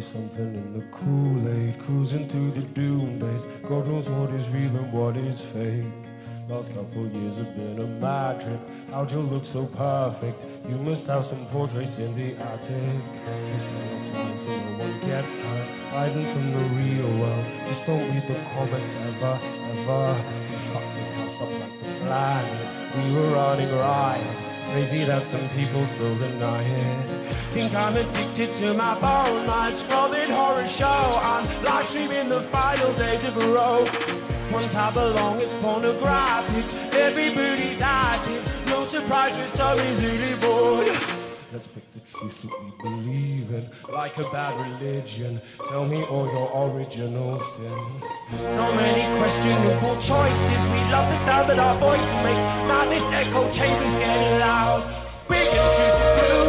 something in the Kool-Aid Cruising through the doom days. God knows what is real and what is fake. Last couple years have been a mad trip. How'd you look so perfect? You must have some portraits in the attic. You stay offline so no one gets hurt. Hiding from the real world. Just don't read the comments ever, ever. We fucked this house up like the planet. We were running riot Crazy that some people still deny it. Think I'm addicted to my phone, my scrolling horror show. I'm live streaming the final days of a row. One tab along, it's pornographic. Everybody's at it. No surprise, we're so easily bored. Let's pick that we believe in, like a bad religion. Tell me all your original sins. So many questionable choices. We love the sound that our voice makes. Now this echo chamber's getting loud. We're gonna choose the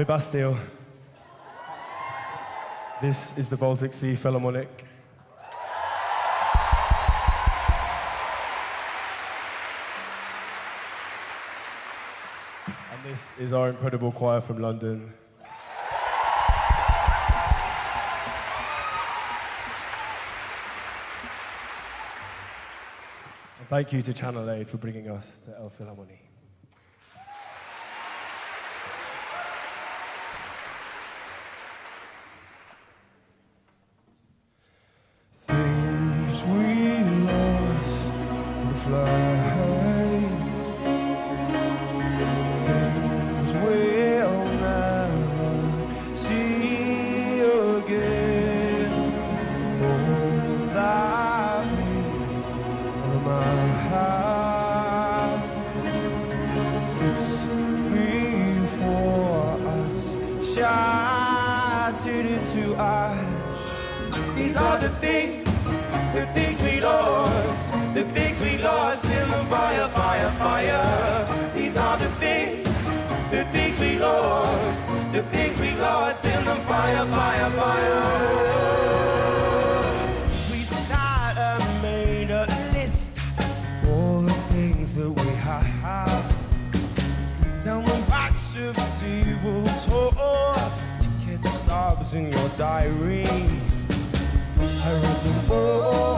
We're Bastille. This is the Baltic Sea Philharmonic. And this is our incredible choir from London. And thank you to Channel 8 for bringing us to Elbphilharmonie. Things we lost in the fire, fire, fire. We sat and made a list, all the things that we have. Down the backs of the table talks, ticket stubs in your diaries. I read them all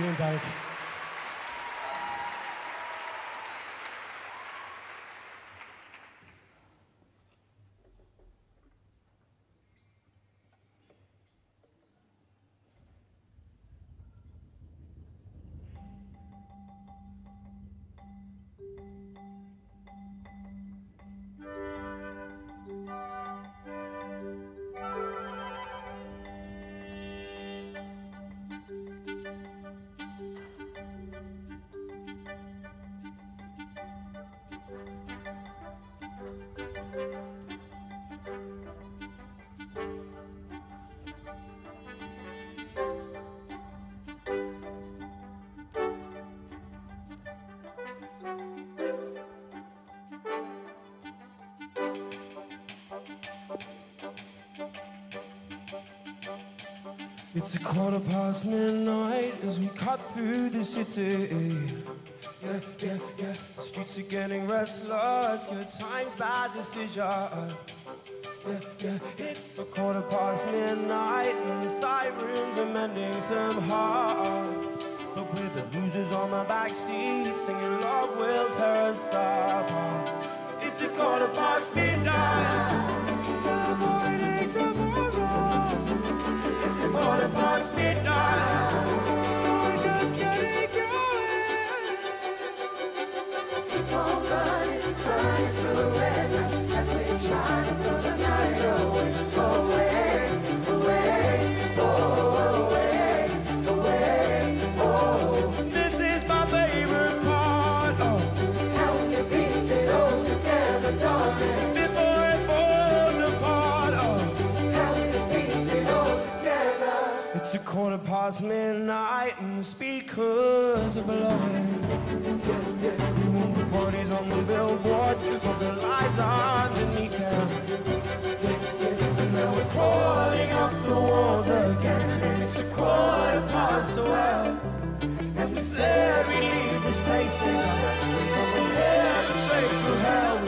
Vielen Dank. It's a quarter past midnight as we cut through the city. Yeah, yeah, yeah. The streets are getting restless. Good times, bad decision. Yeah, yeah. It's a quarter past midnight and the sirens are mending some hearts. But we're the losers on the back seat, singing love will tear us apart. It's a quarter past midnight. Tomorrow. It's a quarter past midnight. We're just getting going. Keep on running, running through light, like we're trying to put the night away, away, away, away, away. This is my favorite part. Oh, How piece it all together, darling. It's a quarter past midnight and the speakers are blowing. We want the bodies on the billboards, but the lives are underneath them. And now we're crawling up the walls again, and it's a quarter past twelve. And we said we leave this place in dust, but we never straight through hell.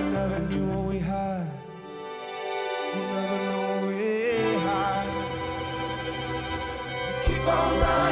Keep on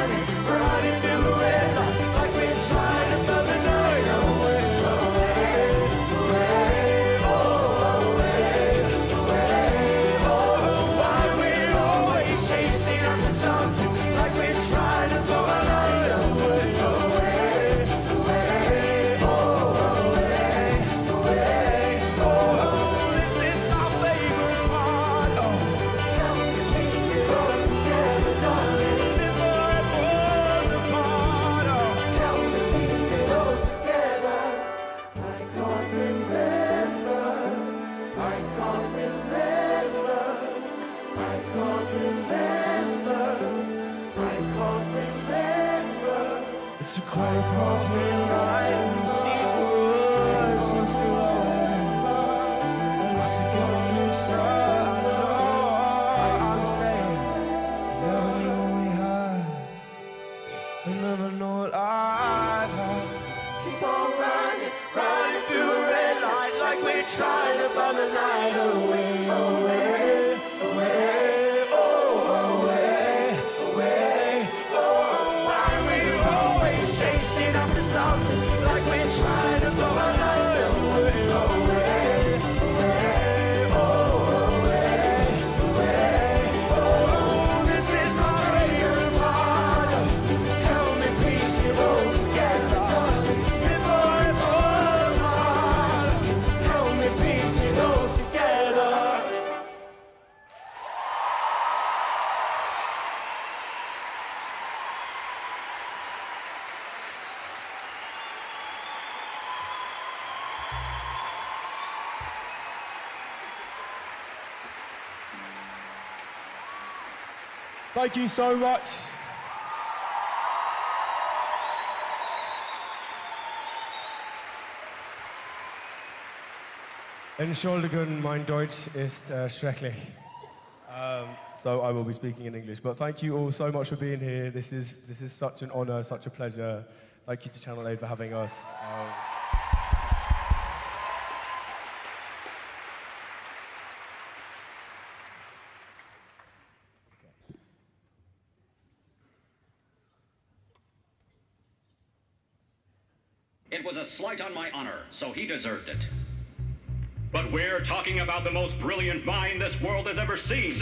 Thank you so much. Entschuldigung, mein Deutsch ist uh, schrecklich. Um, so I will be speaking in English. But thank you all so much for being here. This is, this is such an honor, such a pleasure. Thank you to Channel 8 for having us. so he deserved it. But we're talking about the most brilliant mind this world has ever seen.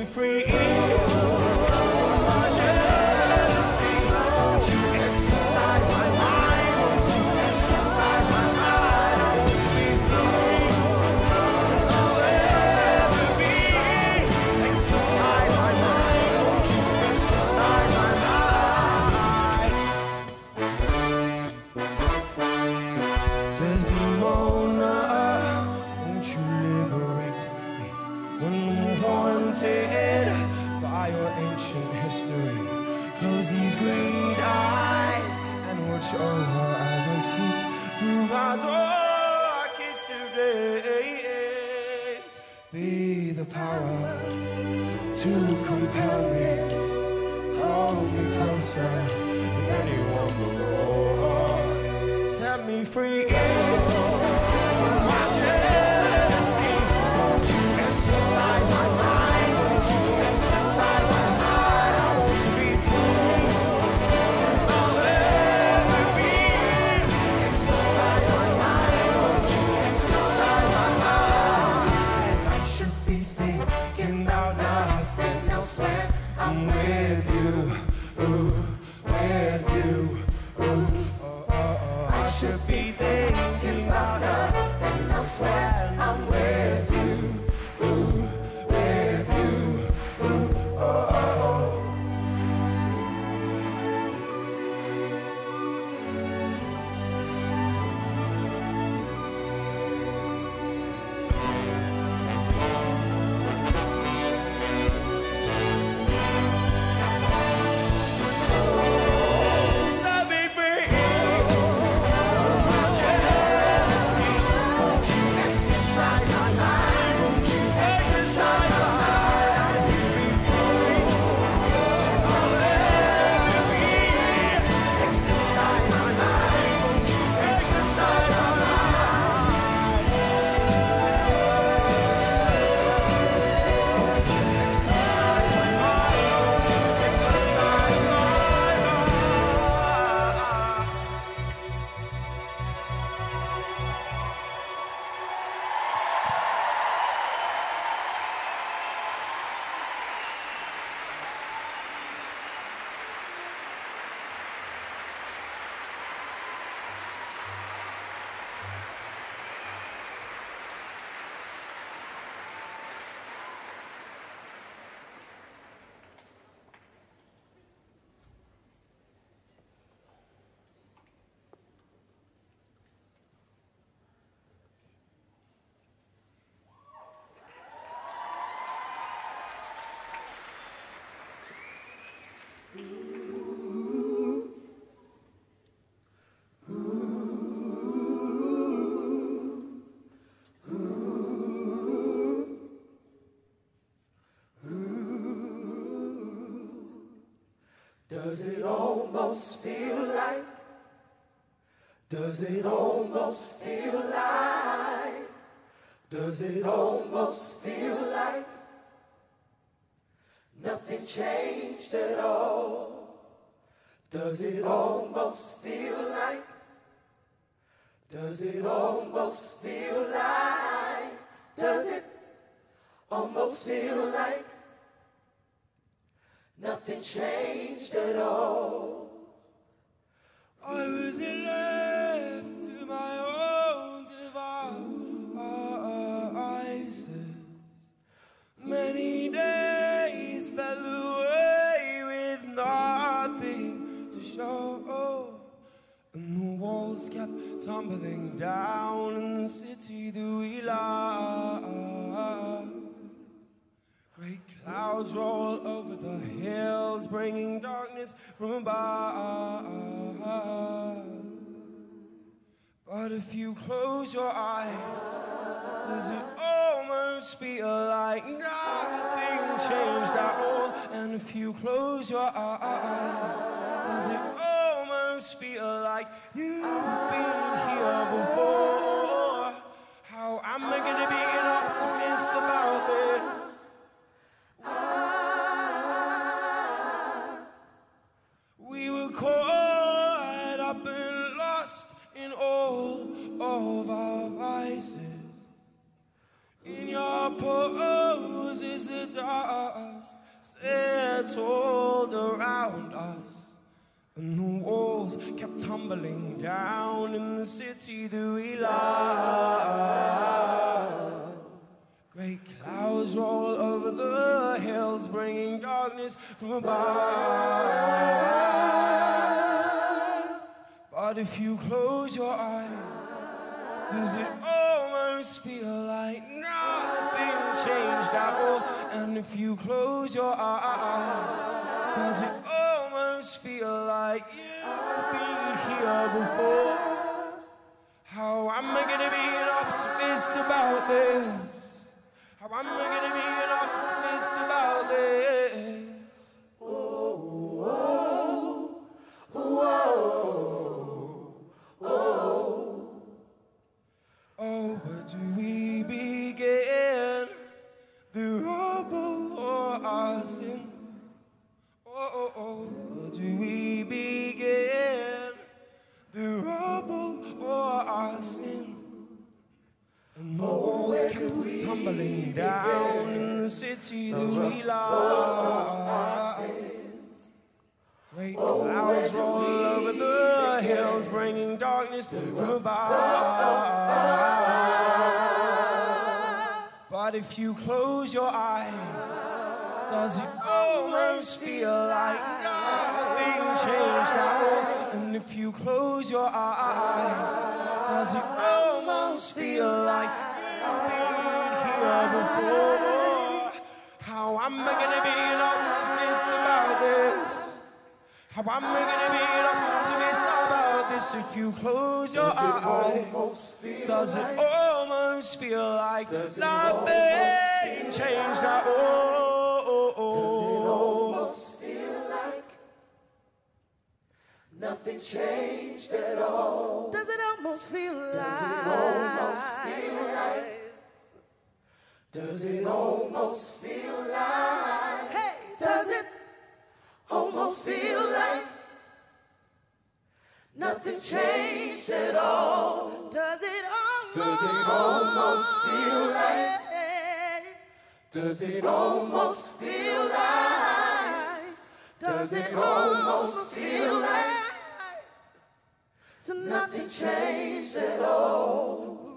free. Does it almost feel like? Does it almost feel like? Does it almost feel like? Nothing changed at all. Does it almost feel like? Does it almost feel like? Does it almost feel like? Nothing changed at all. I was left to my own devices. Many days fell away with nothing to show. And the walls kept tumbling down in the city that we love. Clouds roll over the hills, bringing darkness from above. But if you close your eyes, does it almost feel like nothing changed at all? And if you close your eyes, does it almost feel like you've been here before? Your poses, the dust settled around us. And the walls kept tumbling down in the city that we love. Great clouds roll over the hills, bringing darkness from above. But if you close your eyes, does it almost feel like And if you close your eyes, does it almost feel like you've been here before? How am I gonna be an optimist about this? How am I gonna be city that we love. Great clouds roll over the hills, bringing darkness from above. But if you close your eyes, does it almost feel like nothing changed at all? And if you close your eyes, does it almost feel like you've been here before? Am I gonna be an optimist about this? How am I gonna be an optimist about this if you close your eyes? Does it almost feel like nothing changed at all? Does it Almost feel like nothing changed at all. Does it almost feel like? Does it almost feel like? Hey, Does it almost feel like nothing changed at all? does it almost? Does it almost feel like? Does it almost feel like? Does it almost feel like So nothing changed at all?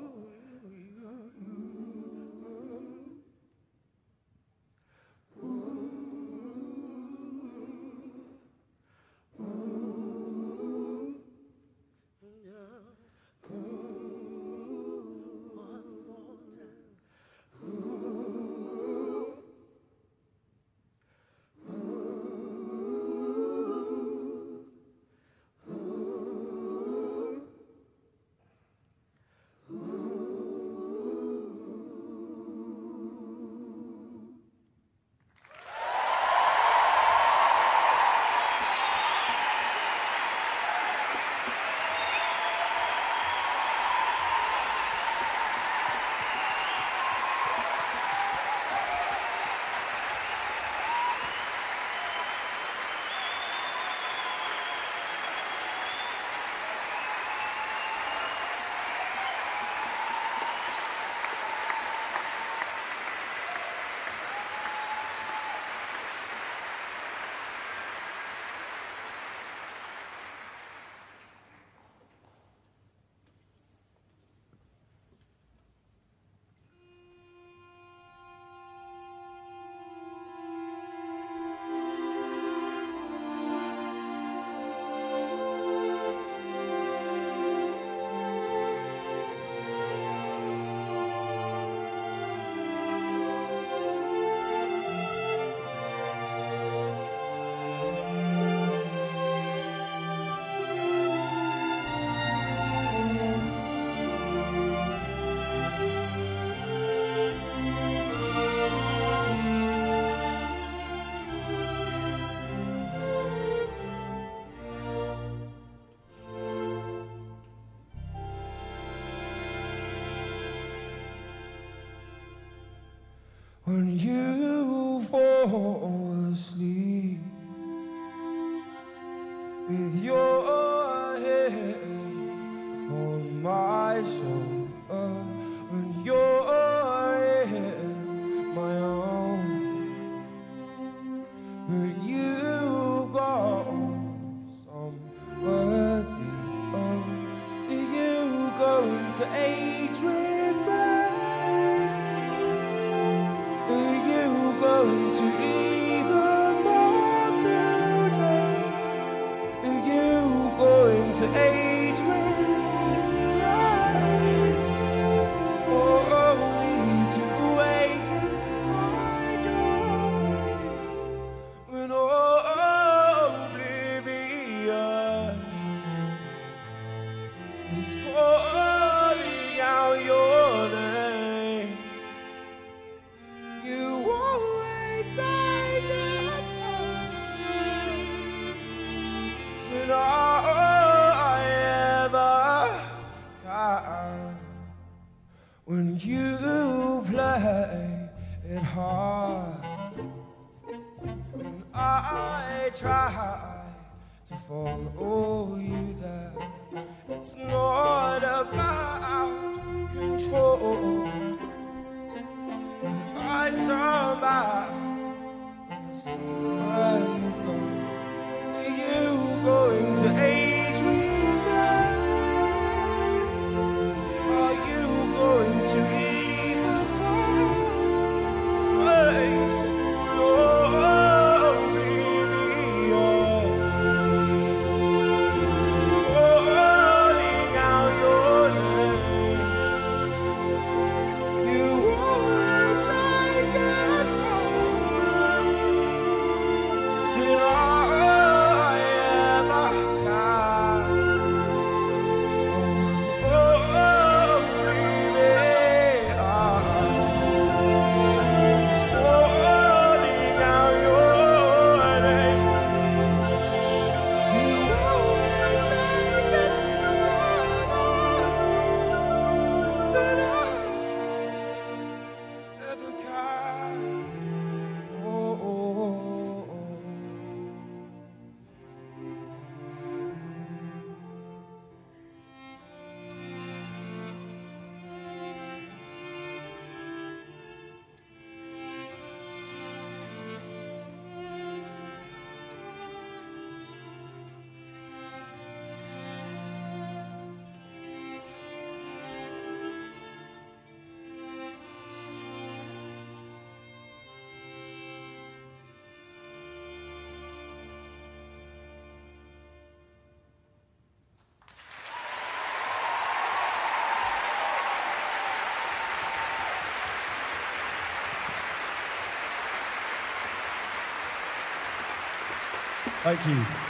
You fall Thank you.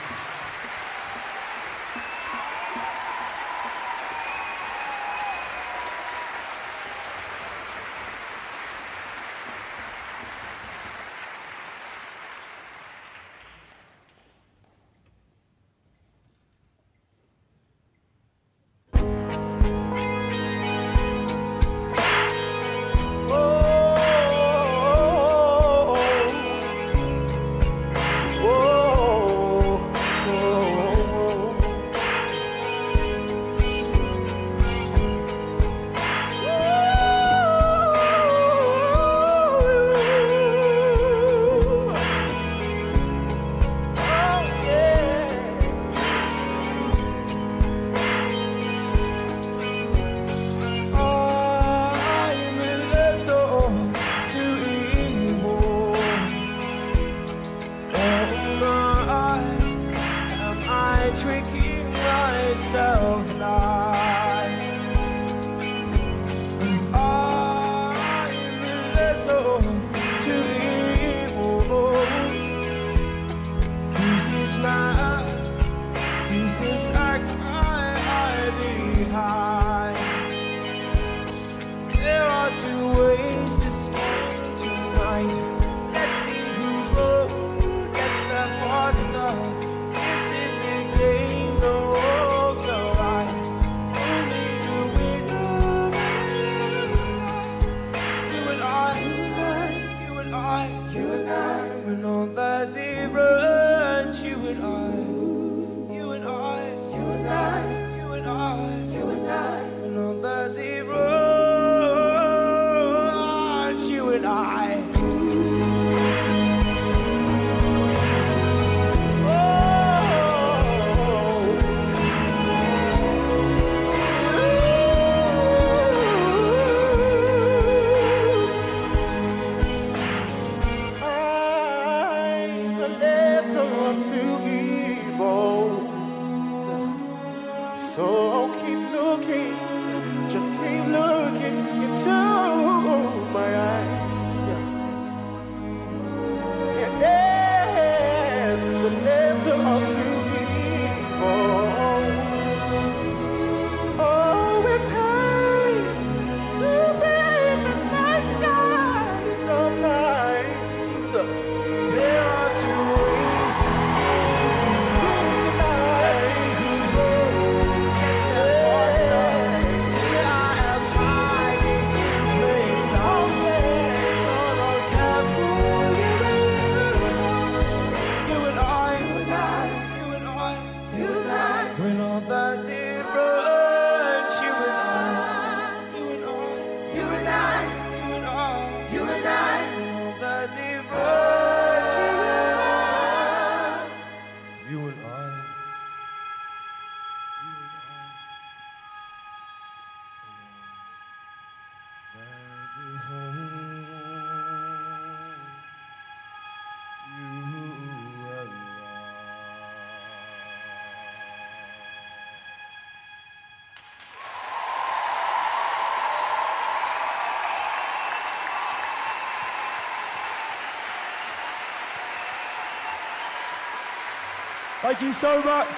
Thank you so much.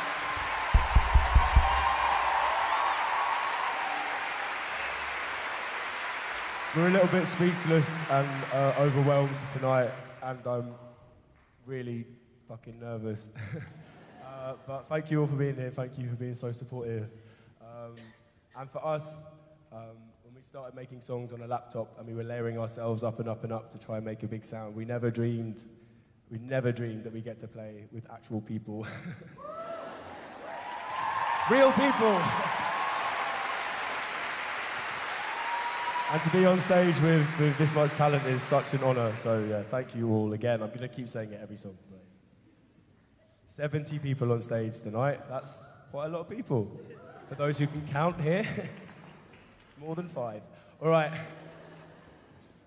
We're a little bit speechless and uh, overwhelmed tonight, and I'm really fucking nervous. uh, but thank you all for being here. Thank you for being so supportive. Um, and for us, um, when we started making songs on a laptop and we were layering ourselves up and up and up to try and make a big sound, we never dreamed, we never dreamed that we get to play with actual people. Real people. And to be on stage with, with this much talent is such an honour. So, yeah, thank you all again. I'm going to keep saying it every song. 70 people on stage tonight. That's quite a lot of people. For those who can count here, it's more than five. All right.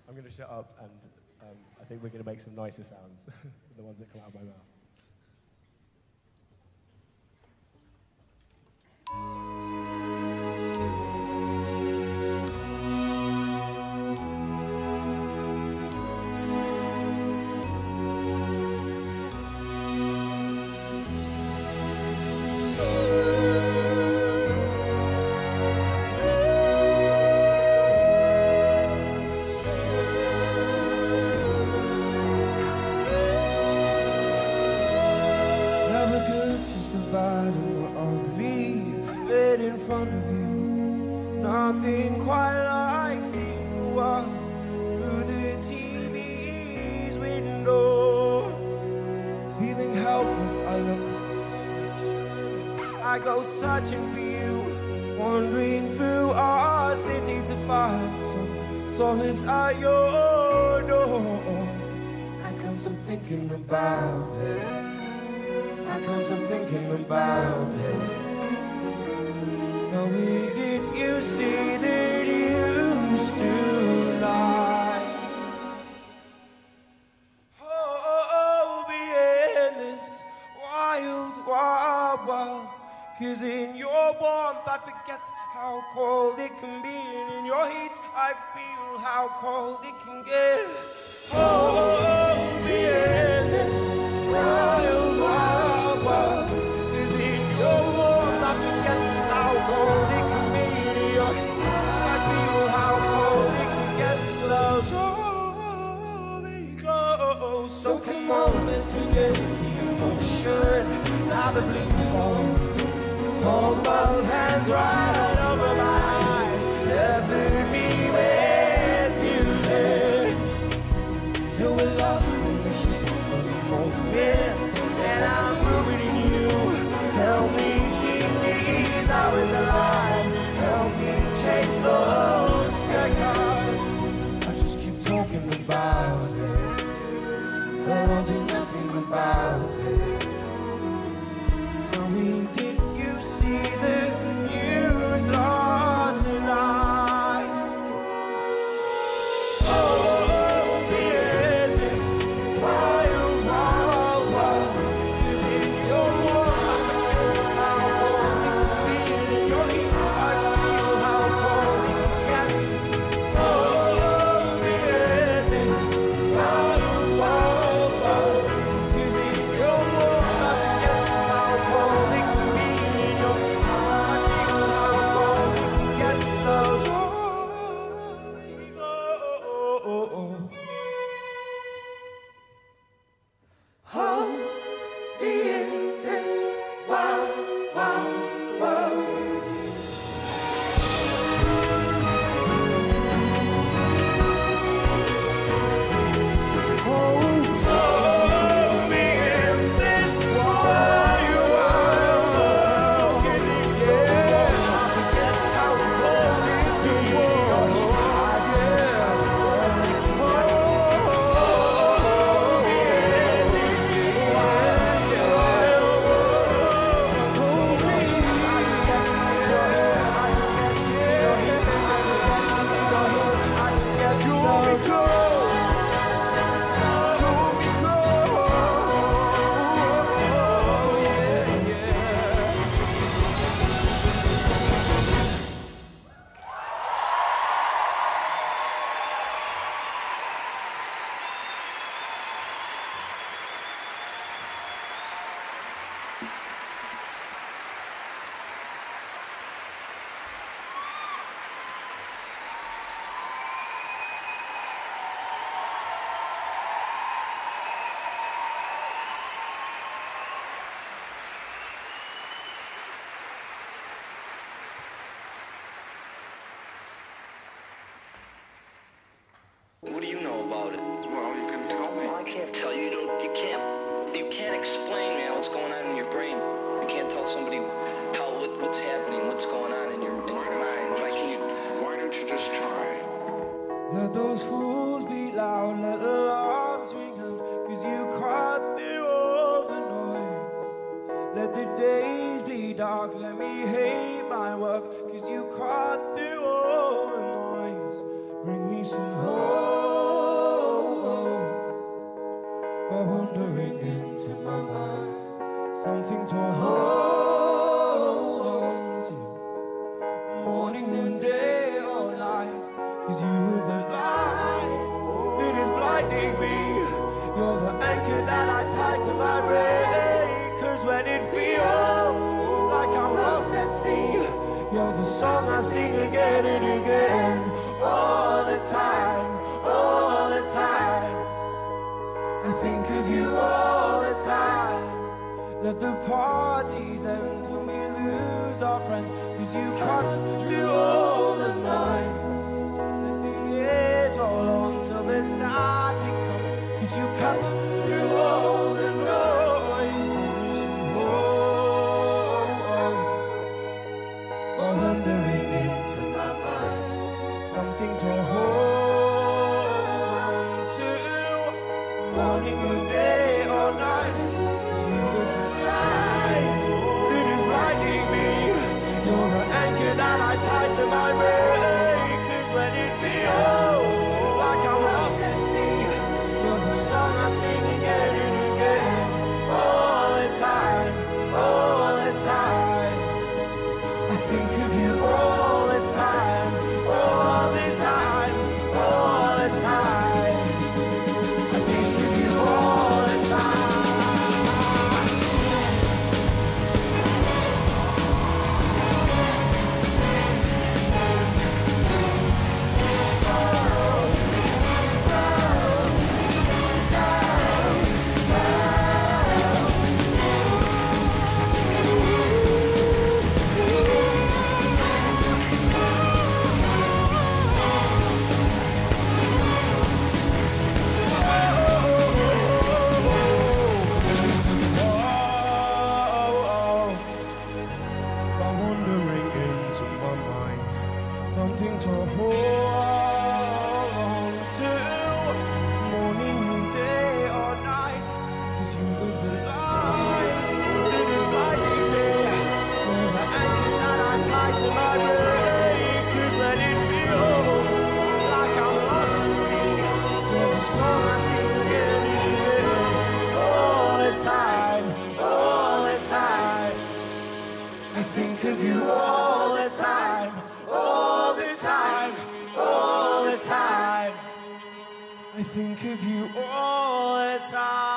I'm going to shut up and think we're going to make some nicer sounds than the ones that come out of my mouth. Never Oh, oh, Cause in your warmth, I forget how cold it can be. And in your heat, I feel how cold it can get. Oh, oh the blues on. Hold both hands right over What do you know about it? Well, you can tell me. Well, I can't tell you. You, don't, you can't. You can't explain, man, what's going on in your brain. You can't tell somebody how what, what's happening, what's going on in your, in your mind. Why can you? Why don't you just try? Let those fools be loud. Let the alarms ring out. Cause you caught through all the noise. Let the days be dark. Let me hate my work. Cause you caught whispering into my mind something to hold. at the parties and when we lose our friends, cause you cut through all. think of you all the time.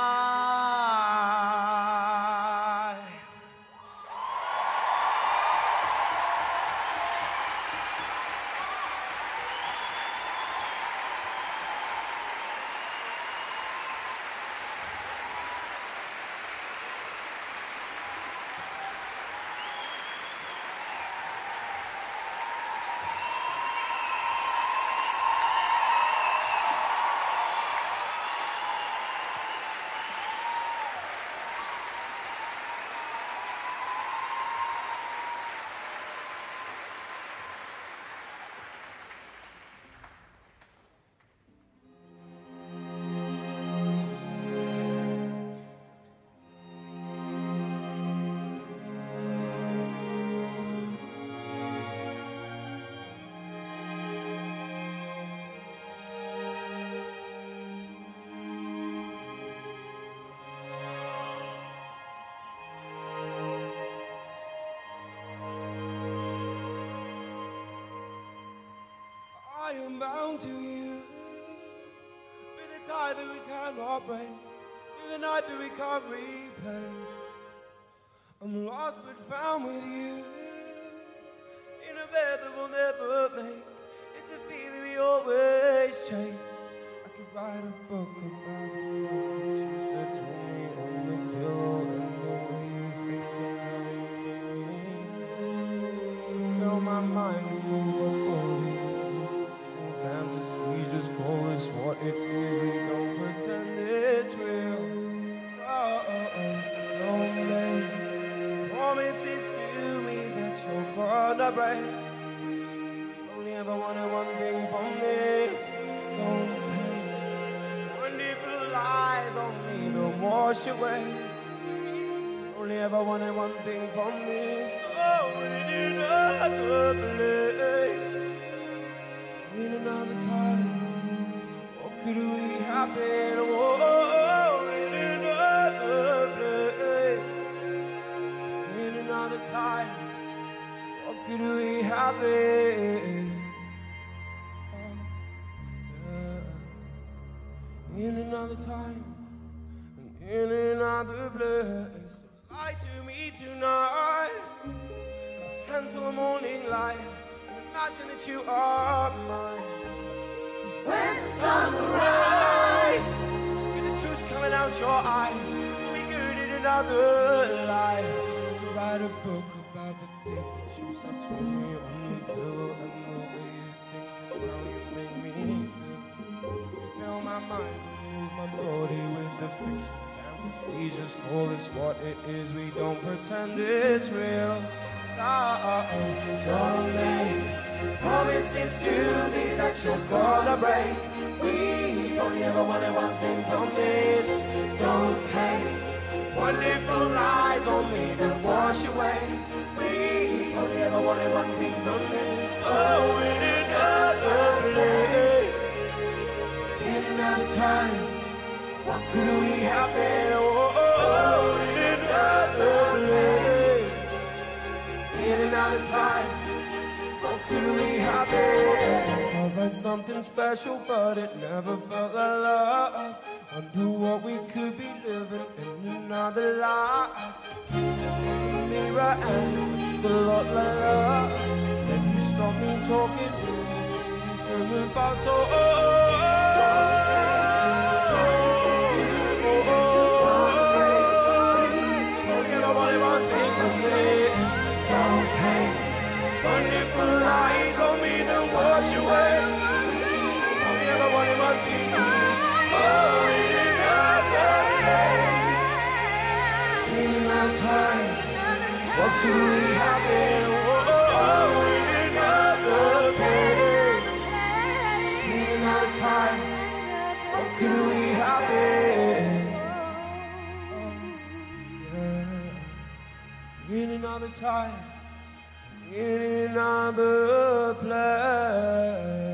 Fiction fantasies. Just call this what it is. We don't pretend it's real. So don't make promises to me that you're gonna break. We only ever wanted one thing from this. Don't paint wonderful lies on me that wash away. We only ever wanted one thing from this. Oh, in another place, in another time. What could we have been? Oh, oh, oh, in another place, in another time. What could we have been? Felt like something special, but it never felt like love. Wonder what we could be living in another life. You mirror and it looks a lot like love. Then you stop me talking, teach me feeling about so. Oh, oh, Wonderful another place, in another time. Oh, in another place,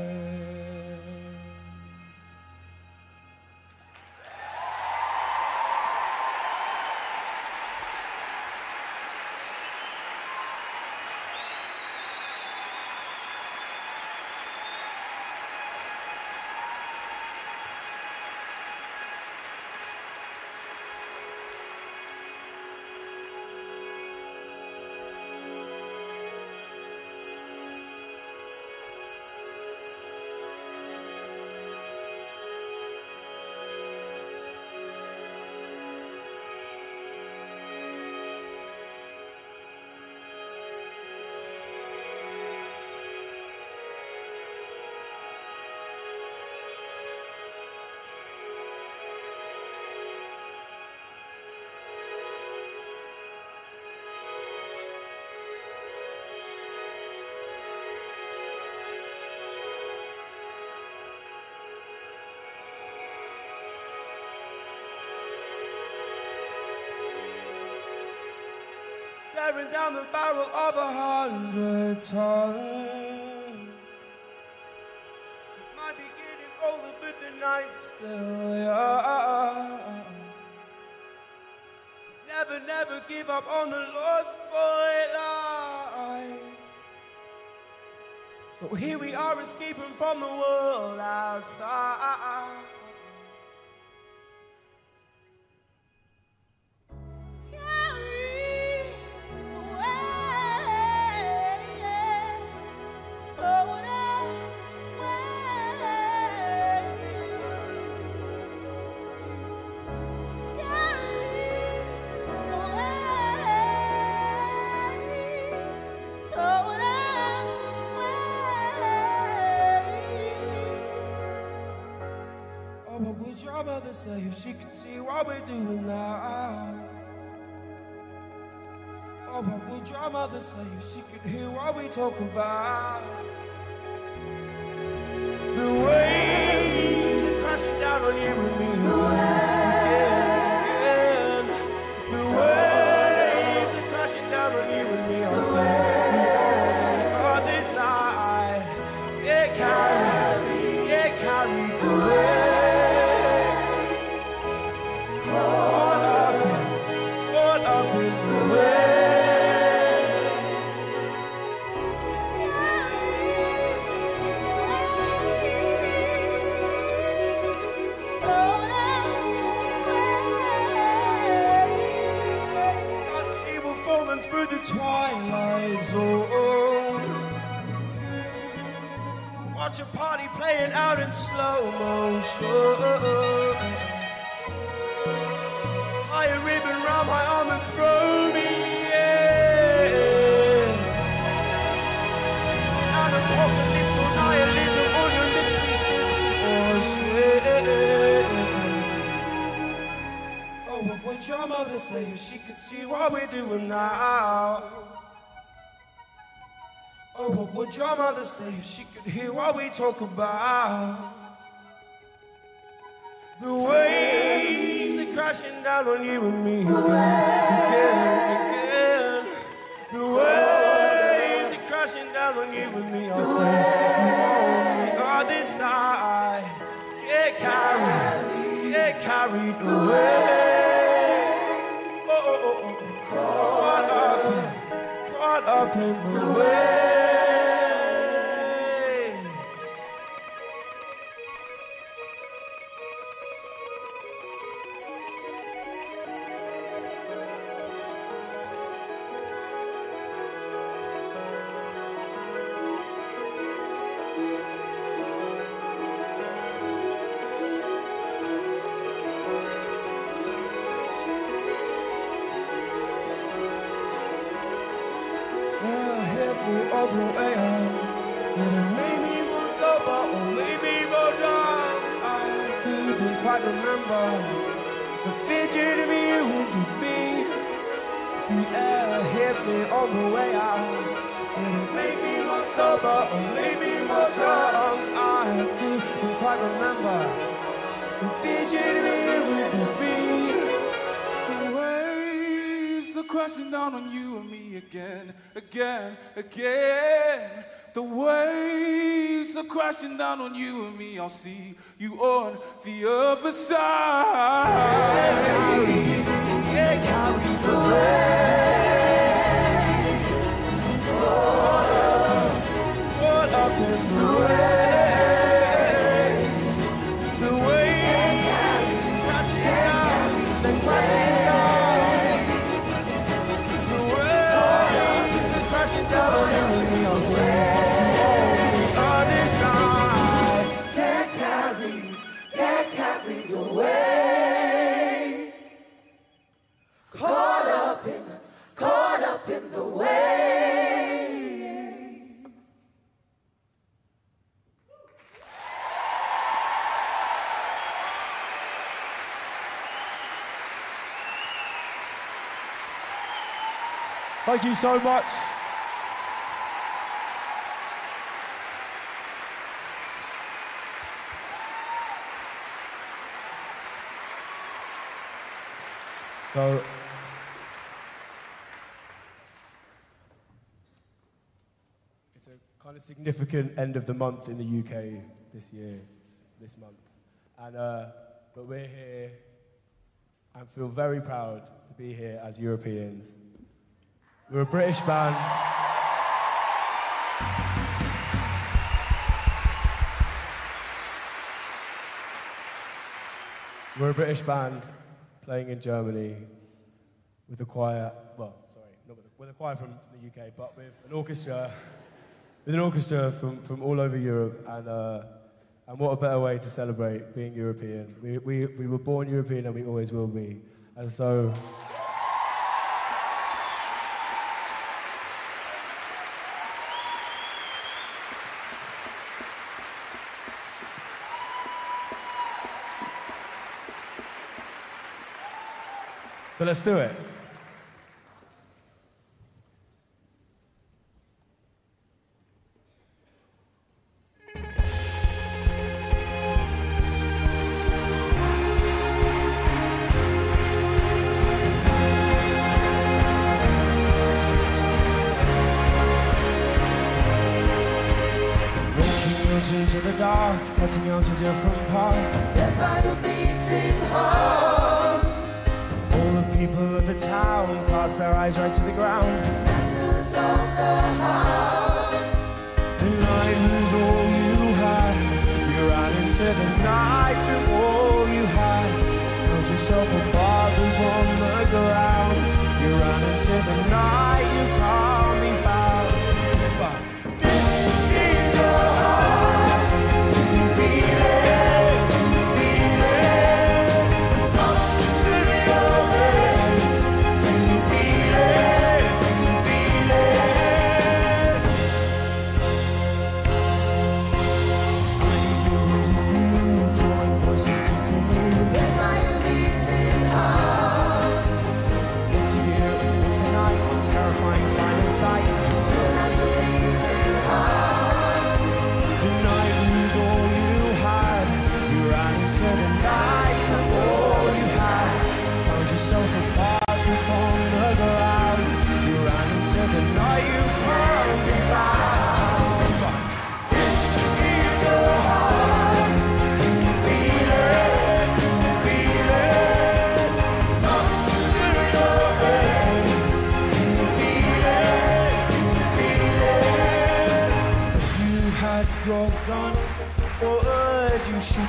staring down the barrel of a hundred ton. It might be getting older, but the night's still young. Never, never give up on the lost boy life. So here we are escaping from the world outside. Mother say if she could see what we're doing now? Oh, what would your mother say if she could hear what we talk about? The waves are crashing down on you and me. Playing out in slow motion. Tie a ribbon round my arm and throw me in. An apocalypse or nihilism on your lips we simply or swim. Oh, what would your mother say if she could see what we're doing now? Oh, would your mother say if she could hear what we talk about? The waves are crashing down on you and me again, again. The waves are crashing down on you and me. I'll say, oh, on this side, get carried, get carried away. Oh, oh, oh, oh, oh. Caught up caught up in the way. Remember. The vision of you with me. The air hit me all the way out. Did it make me more sober or make me more drunk? I couldn't quite remember. The vision of you with me. The are crashing down on you and me again, again, again. The waves are crashing down on you and me. I'll see you on the other side. Get carried away. Thank you so much. So, it's a kind of significant end of the month in the UK this year, this month. And, uh, but we're here and feel very proud to be here as Europeans. We're a British band. We're a British band playing in Germany with a choir. Well, sorry, not with a, with a choir from the UK, but with an orchestra, with an orchestra from, from all over Europe. And, uh, and what a better way to celebrate being European. We, we, we were born European and we always will be. And so. So let's do it. to the night from all you had. Pulled yourself apart, was on the ground. You're running to the night you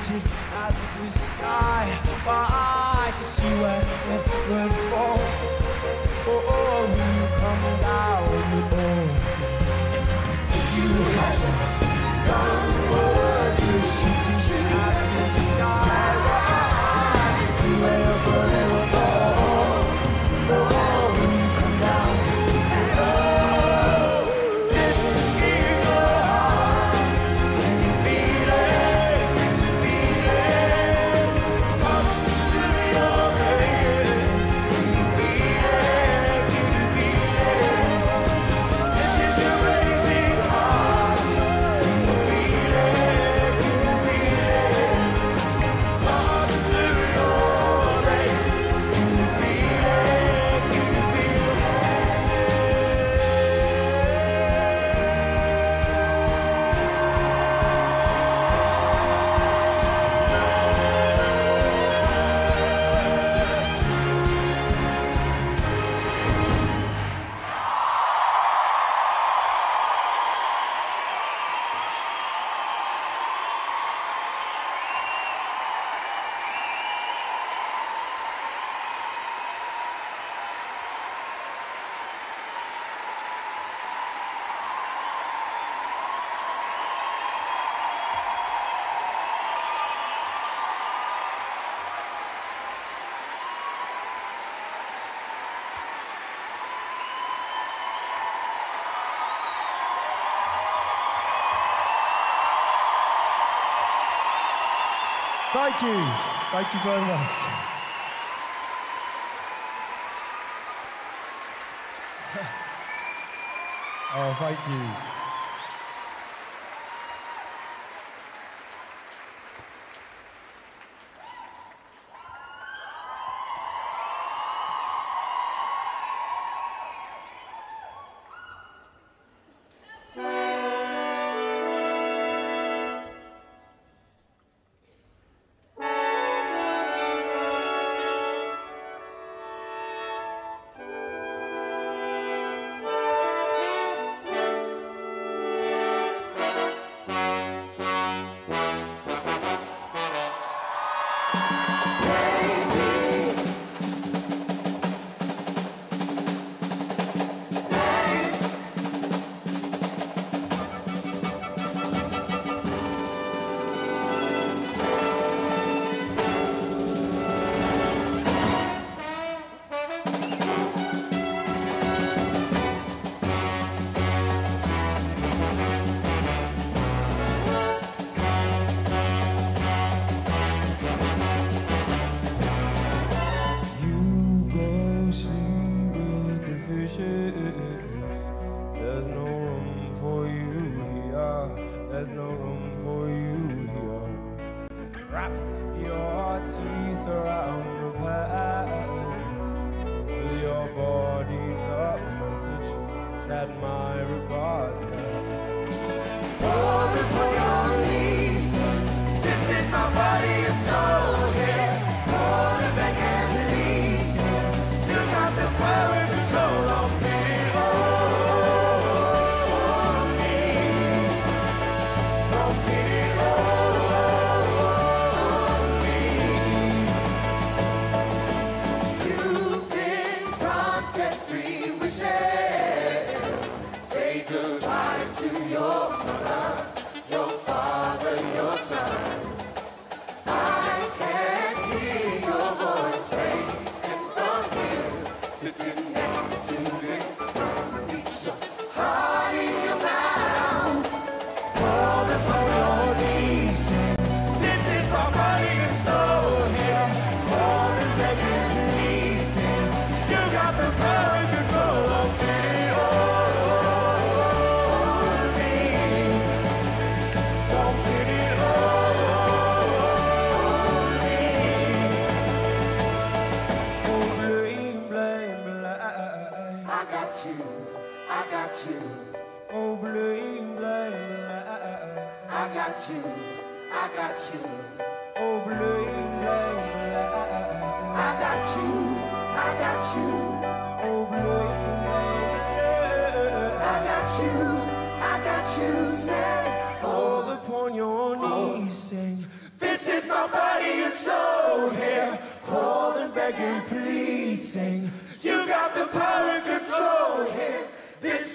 shooting at the sky. My eye to see where it would fall. Oh, oh when you come down the ball. If you had gone, would you shooting at the sky? My eye to see where it would fall. Thank you very much. oh, thank you. begging, pleading. You got the power and control here. This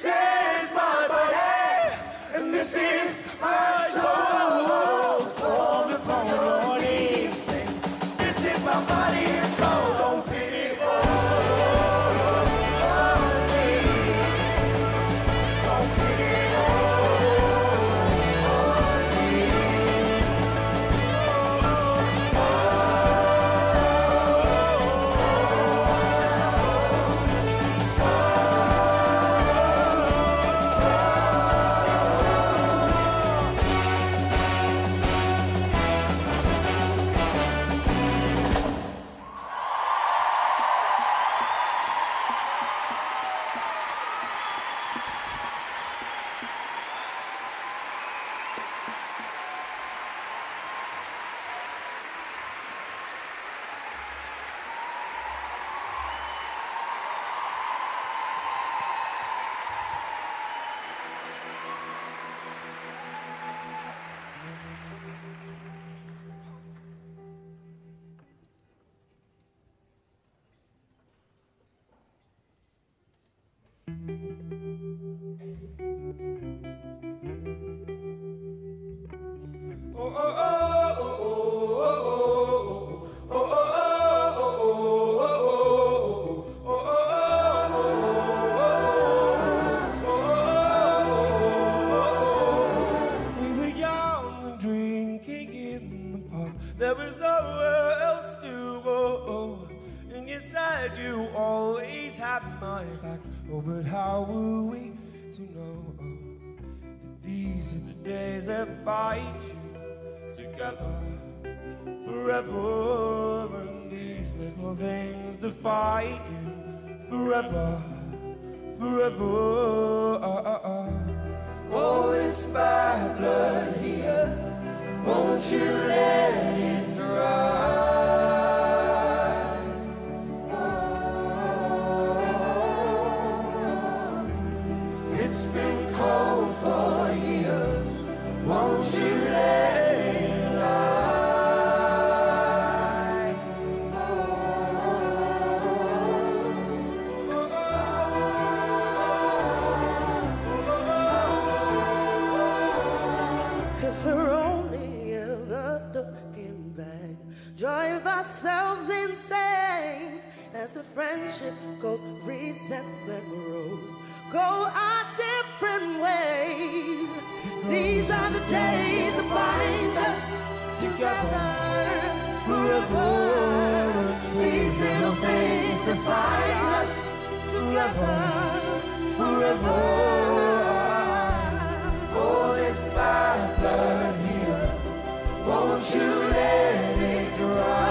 that bind you together forever. And these little things define you forever, forever. Oh, this bad blood here, won't you let it dry? It's been cold for years. Won't you let it lie? Oh, oh, if we're only ever looking back, drive ourselves insane as the friendship goes, resentment grows, go our different ways. These are the days that bind us together forever. These little things that bind us together forever. All this my blood here, won't you let it dry?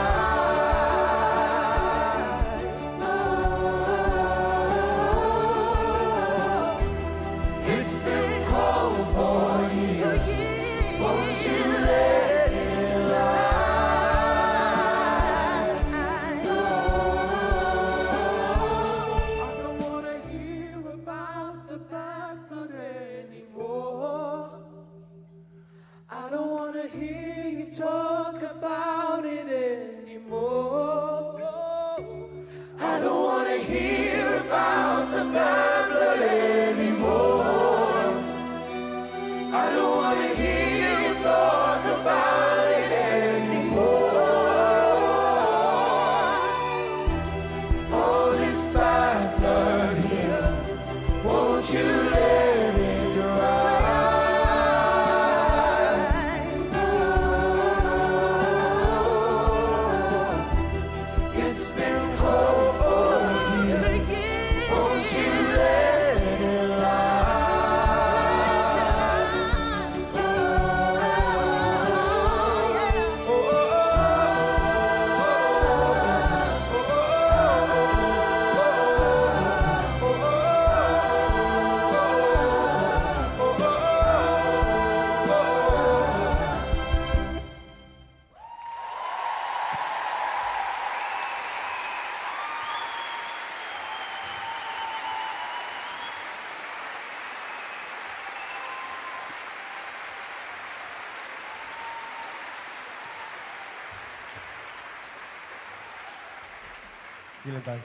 All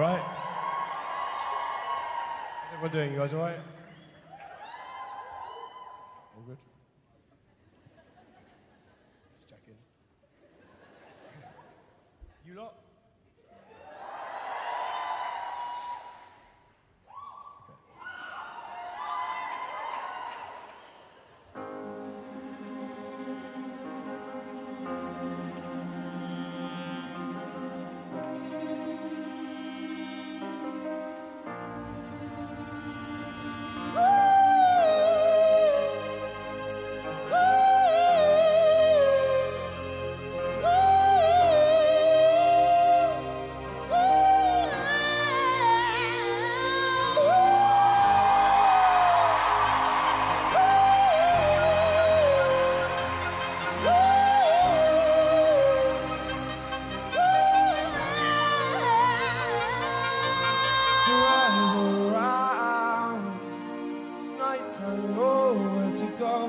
right. How's everyone doing? You guys all right? to go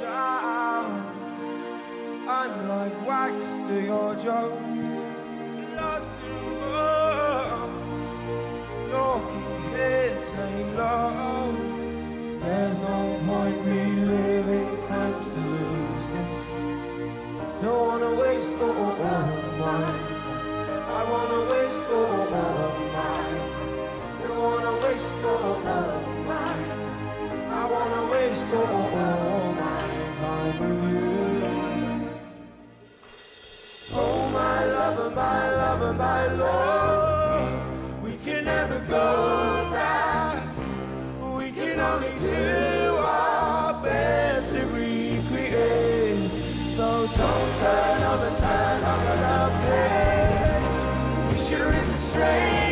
down. I'm like wax to your jokes, lost in love, knocking heads ain't love. There's no point me living plans to lose this. Don't wanna waste all of my time. I wanna waste all of my time. Still wanna waste all of lover, my lover, my love. We can never go back. We can only do our best to recreate. So don't turn over, turn over the page. We should rip it straight.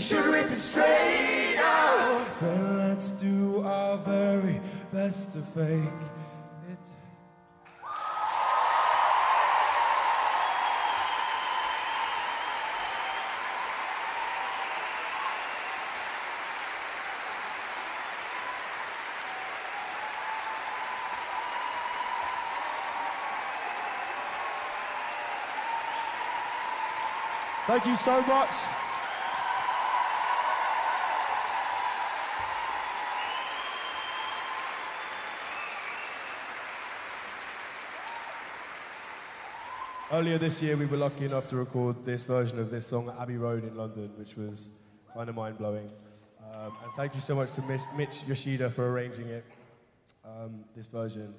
We should rip it straight out. Then let's do our very best to fake it. Thank you so much. Earlier this year, we were lucky enough to record this version of this song at Abbey Road in London, which was kind of mind blowing. Um, and thank you so much to Mitch, Mitch Yoshida for arranging it, um, this version.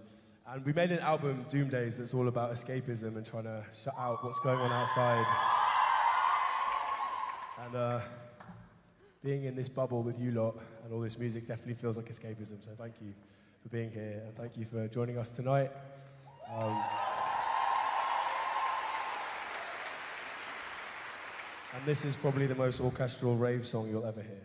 And we made an album, Doom Days, that's all about escapism and trying to shut out what's going on outside. And uh, being in this bubble with you lot and all this music definitely feels like escapism. So thank you for being here and thank you for joining us tonight. Um, and this is probably the most orchestral rave song you'll ever hear.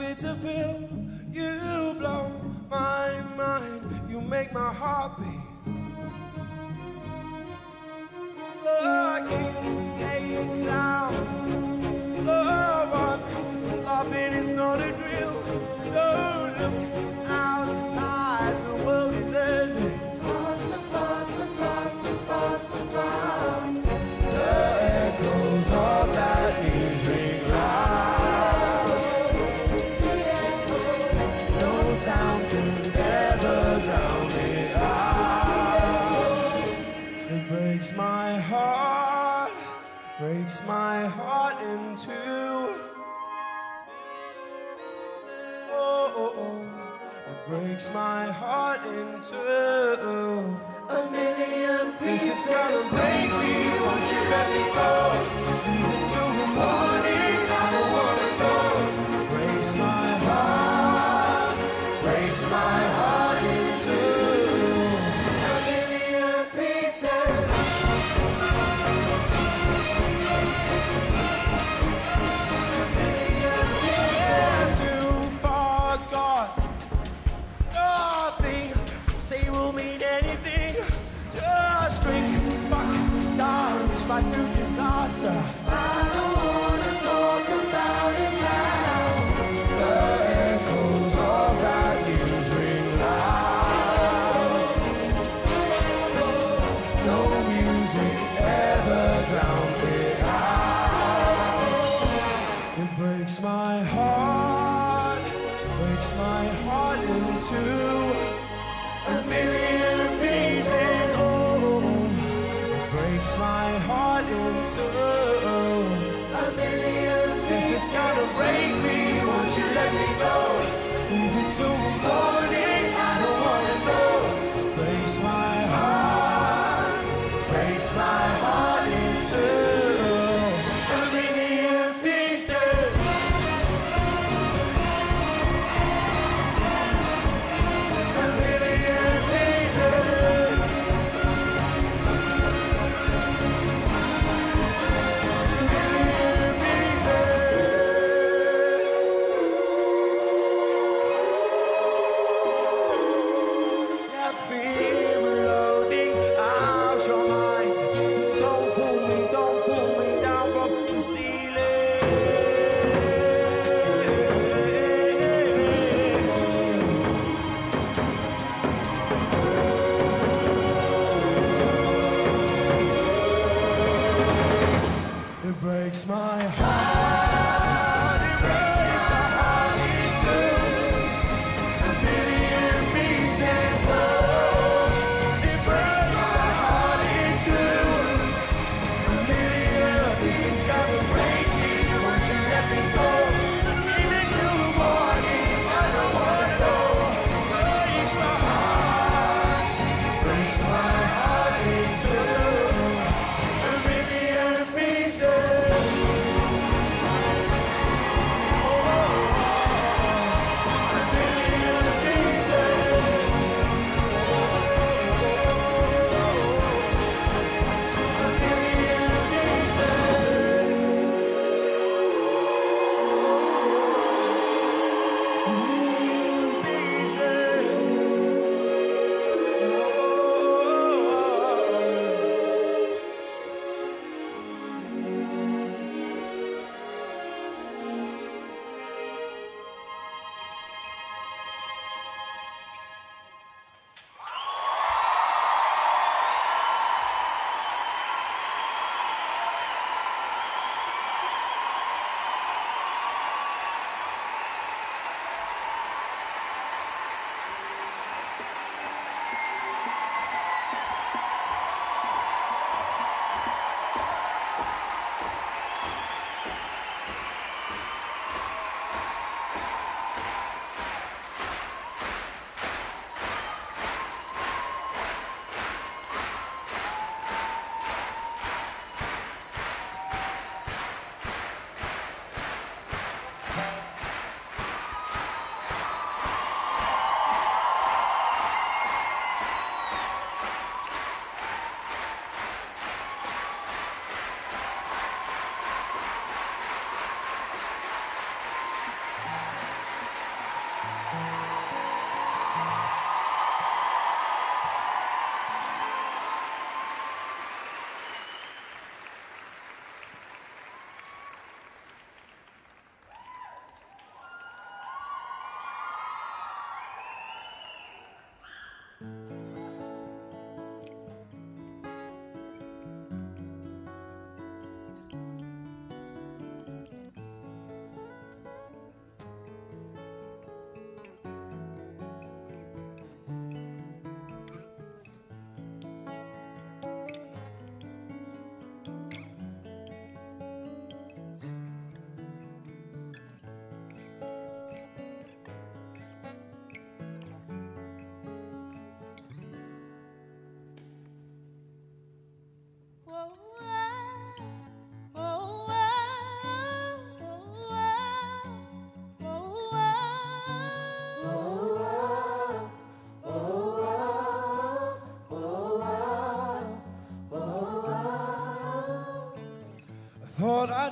It's a bitter If it's gonna break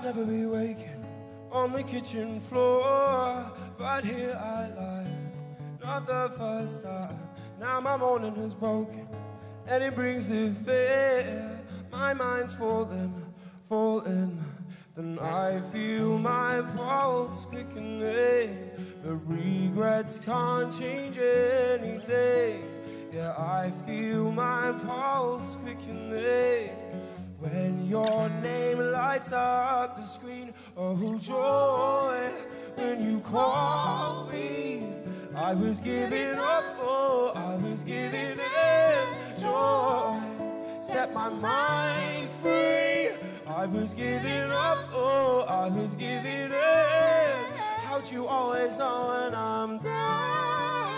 never be waking on the kitchen floor, but here I lie. Not the first time. Now my morning has broken, and it brings the fear. My mind's falling, falling. Then I feel my pulse quickening, but regrets can't change anything. Yeah, I feel my pulse was giving up, oh, I was giving in joy, set my mind free. I was giving up, oh, I was giving in. How'd you always know when I'm down?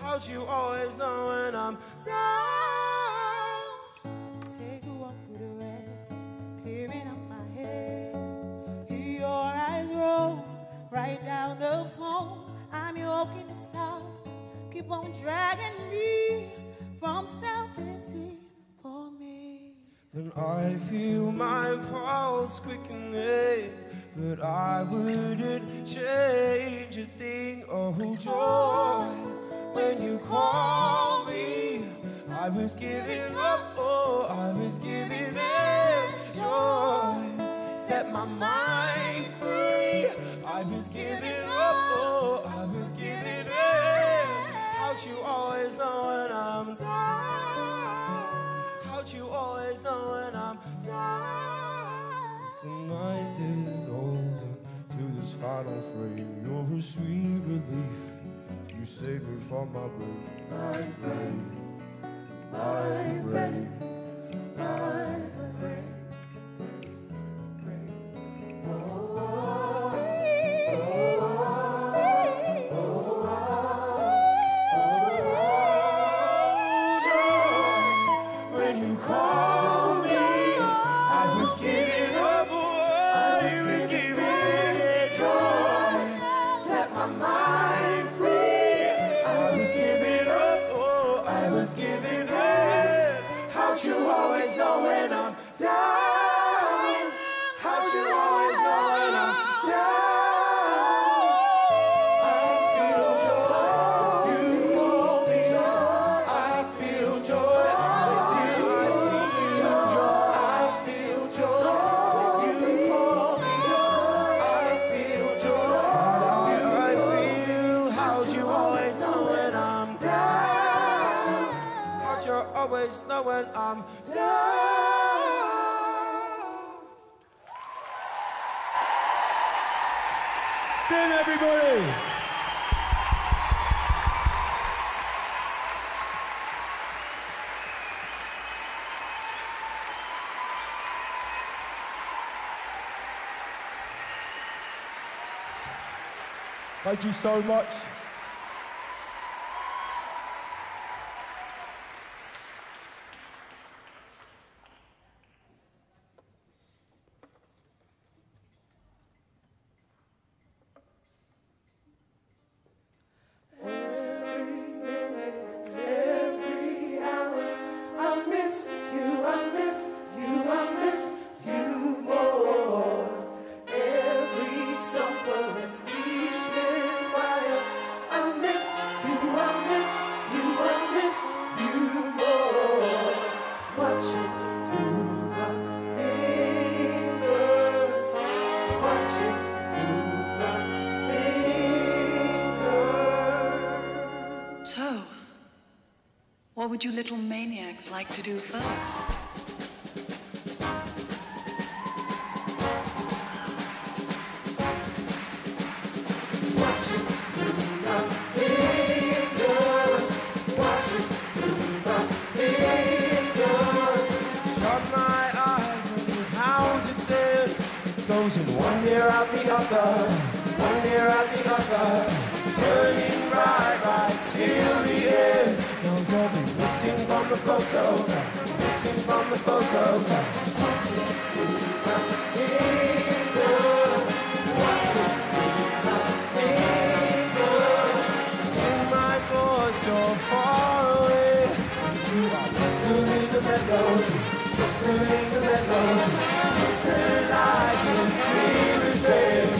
How'd you always know when I'm down? Take a walk through the red, peering up my head. Your eyes roll right down the phone. I'm your. Keep on dragging me from self-pity for me. Then I feel my pulse quickening, but I wouldn't change a thing. Oh, joy, when you call me, I was giving up. Oh, I was giving in joy, set my mind free. I was giving up. Oh, I was giving in. How'd you always know when I'm down? How'd you always know when I'm down? The night dissolves into this final frame, you're a sweet relief. You save me from my brain, my brain, my brain, my brain. When Thank you so much. What you little maniacs like to do first? In one ear out the other, one ear out the other, burning till the end. Be Missing from the photo, missing from the photo. Watch it, my fingers. Watch it, my fingers. You might go so far away, you are listening to melody, listening to melody. Listen, lies and here is babe.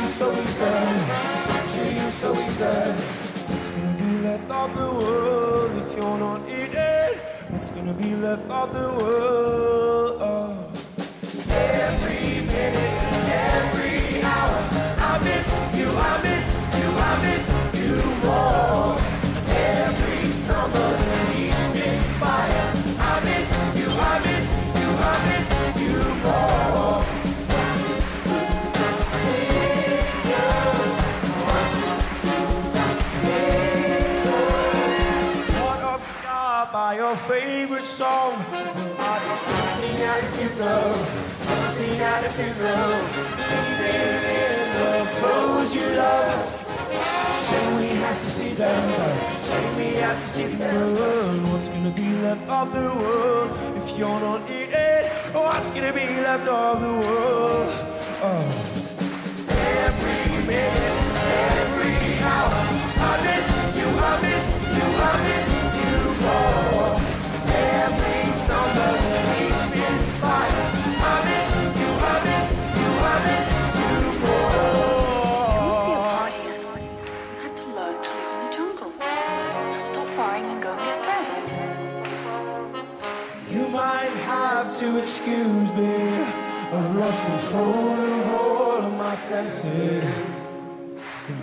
you so easy, you so easy left of the world if you're not in it? What's gonna be left of the world? Every minute, every hour, I miss you, I miss you, I miss you more. Every stumble, each misfire, by your favorite song. I've seen at a funeral, seen at a funeral. In the clothes you love. Shame we had to see them. Shame we had to see them. What's gonna be left of the world if you're not in it? What's gonna be left of the world? Oh. Every minute, every hour, I miss you, I miss you, I miss you to learn to live in the jungle. Now stop worrying and go get dressed. You might have to excuse me. I've lost control of all of my senses.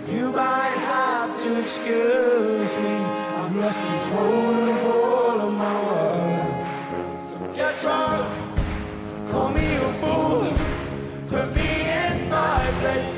You might have to excuse me. I've lost control of all of my words. So get drunk, call me a fool. Put me in my place,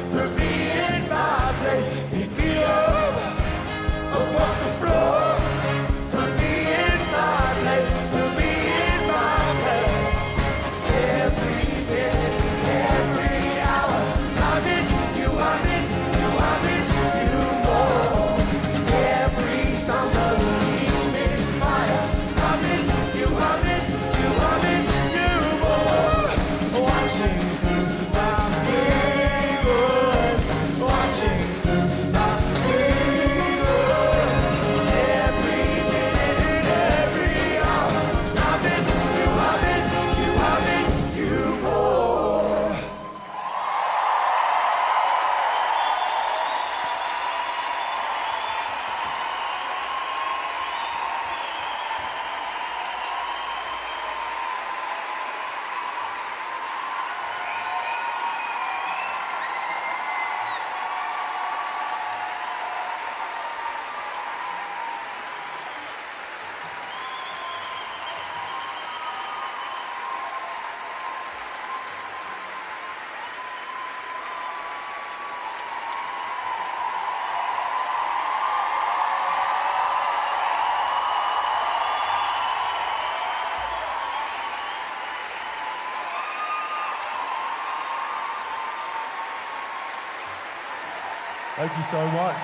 Thank you so much.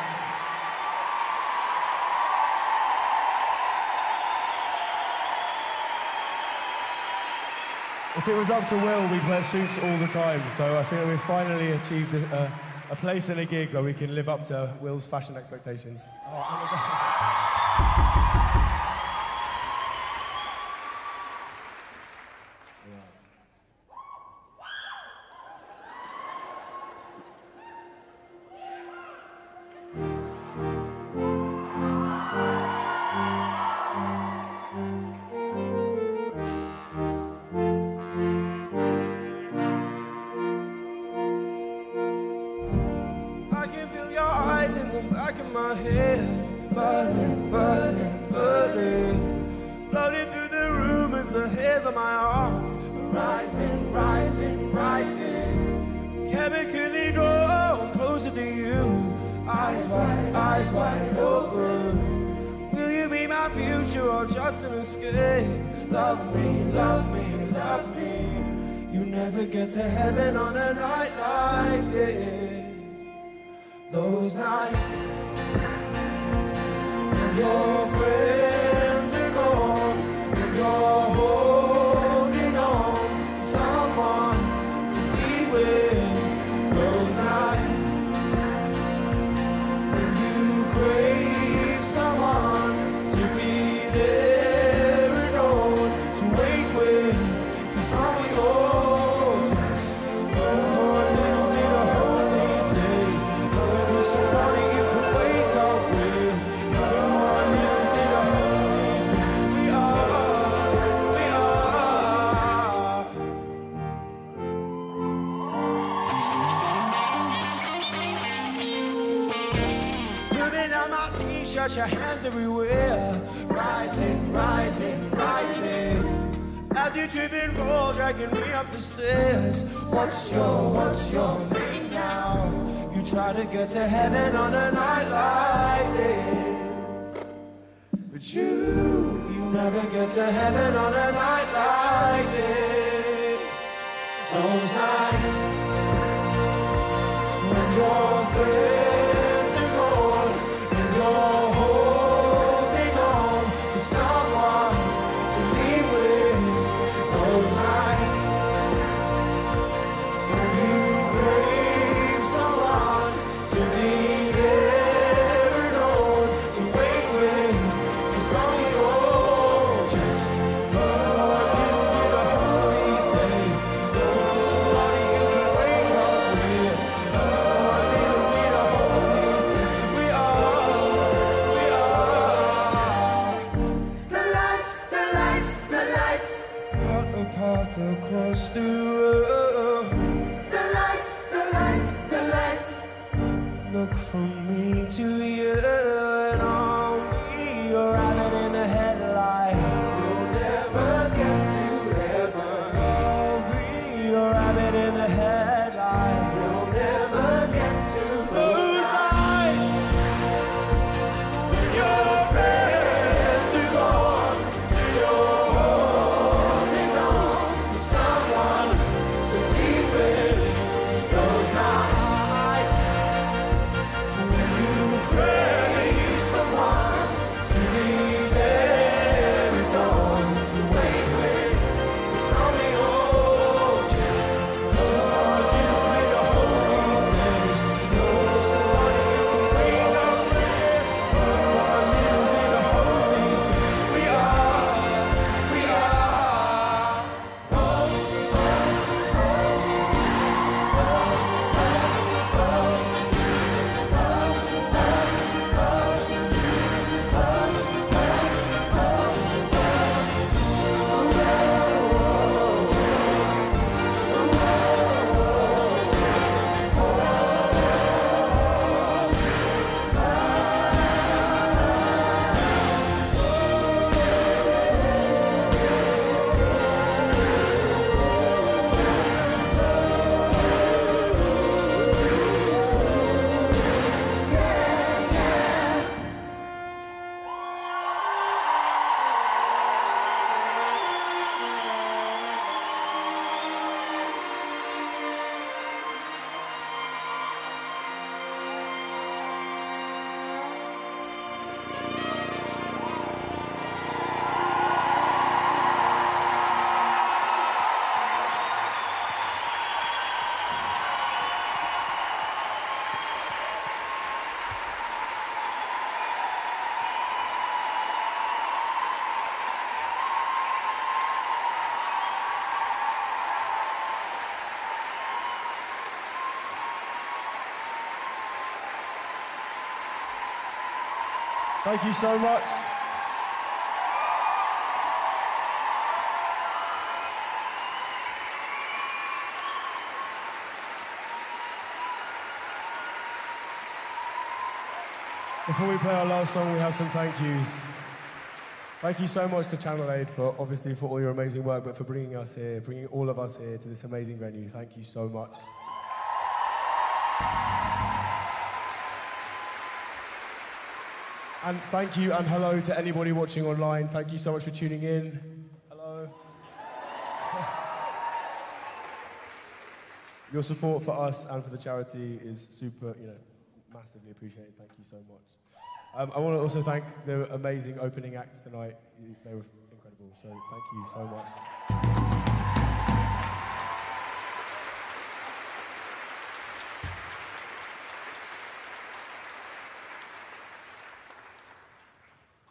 If it was up to Will, we'd wear suits all the time. So I feel we've finally achieved a, a, a place in a gig where we can live up to Will's fashion expectations. I heaven on a on a night like this. But you, you never get to heaven on a night like this. Those nights Thank you so much. Before we play our last song, we have some thank yous. Thank you so much to Channel Aid for obviously for all your amazing work, but for bringing us here, bringing all of us here to this amazing venue. Thank you so much. And thank you and hello to anybody watching online. Thank you so much for tuning in. Hello. Your support for us and for the charity is super, you know, massively appreciated. Thank you so much. Um, I want to also thank the amazing opening acts tonight. They were incredible. So thank you so much.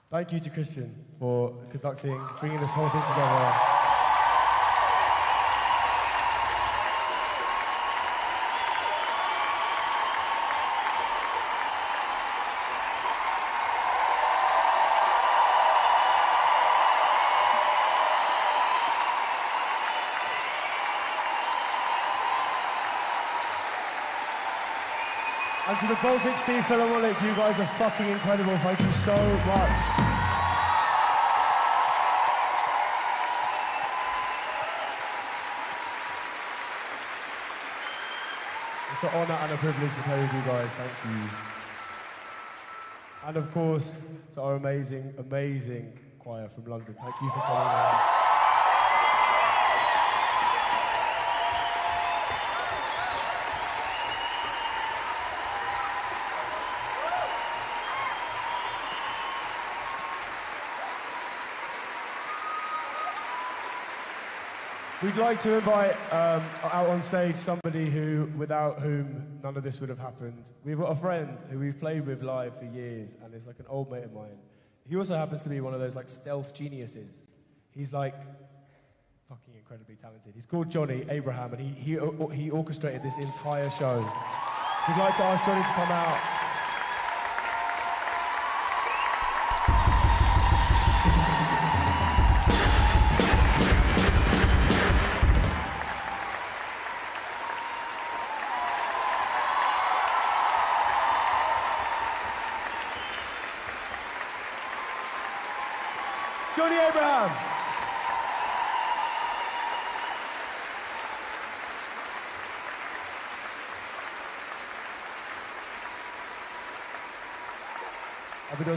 Thank you to Kristian for conducting, bringing this whole thing together. To the Baltic Sea Philharmonic, you guys are fucking incredible. Thank you so much. It's an honour and a privilege to play with you guys. Thank you. And of course, to our amazing, amazing choir from London. Thank you for coming out. We'd like to invite um, out on stage somebody who, without whom none of this would have happened. We've got a friend who we've played with live for years, and is like an old mate of mine. He also happens to be one of those like stealth geniuses. He's like fucking incredibly talented. He's called Johnny Abraham, and he, he, he orchestrated this entire show. We'd like to ask Johnny to come out.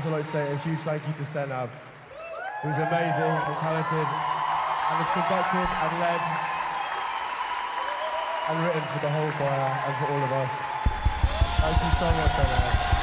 Also like to say a huge thank you to Senab, who's amazing and talented and has conducted and led and written for the whole choir and for all of us. Thank you so much, Senab.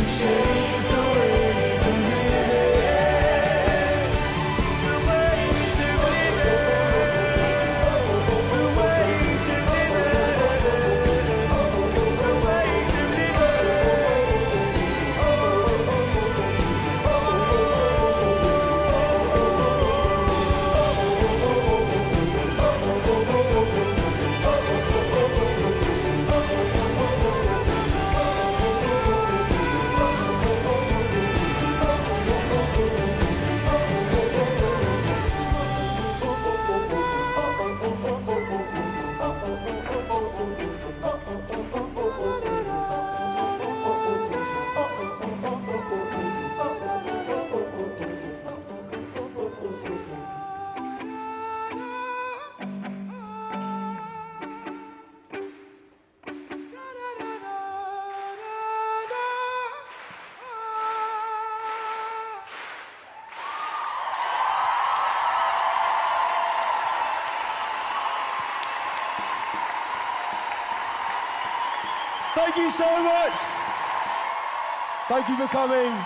Seem Thank you for coming.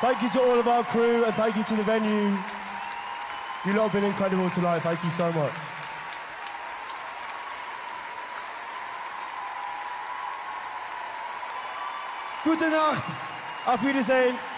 Thank you to all of our crew and thank you to the venue. You lot have been incredible tonight. Thank you so much. Gute Nacht. Auf Wiedersehen.